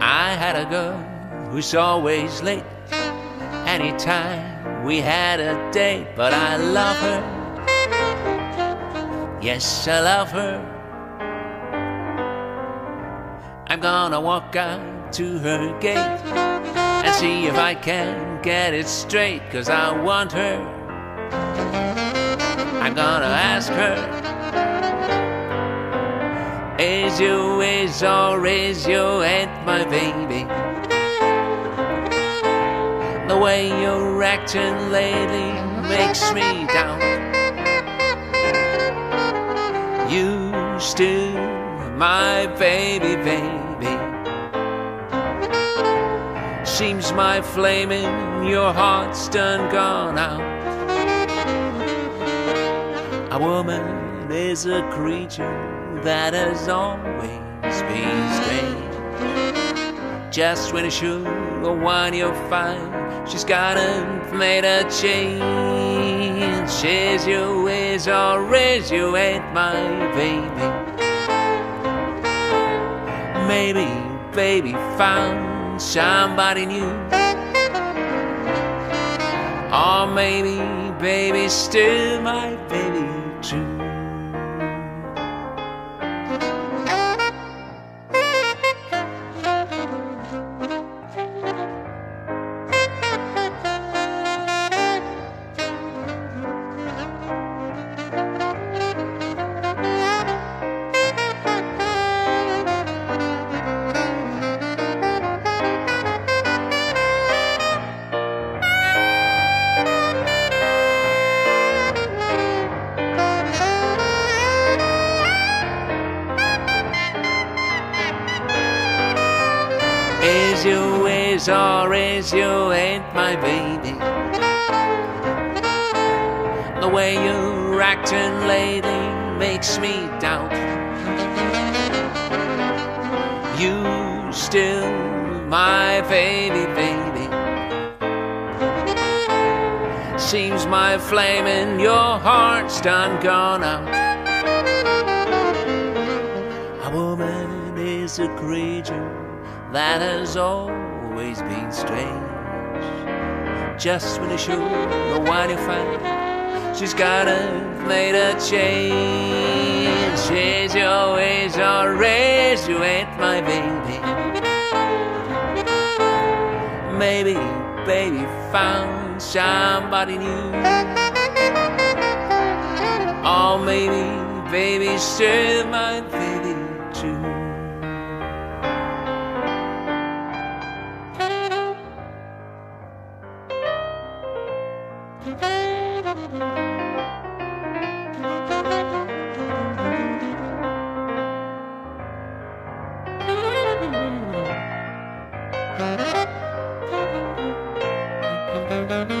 I had a girl who's always late. Anytime we had a date, but I love her. Yes, I love her. I'm gonna walk out to her gate and see if I can get it straight, cause I want her. I'm gonna ask her. You, is or is you ain't my baby? The way you're acting lately makes me doubt. You still my baby, baby. Seems my flame in your heart's done gone out. A woman is a creature that has always been strange. Just when you should go one you'll find she's got and made a change. She's you is or is you ain't my baby. Maybe baby found somebody new. Or maybe baby still my baby Is you, is or is you ain't my baby. The way you're acting lately makes me doubt. You still my baby, baby. Seems my flame in your heart's done gone out. A woman is a creature that has always been strange. Just when you should know what you find, she's got a made a change. She's your ways or raise, you ain't my baby. Maybe, baby, found somebody new. Or maybe, baby, still my baby too. Thank you.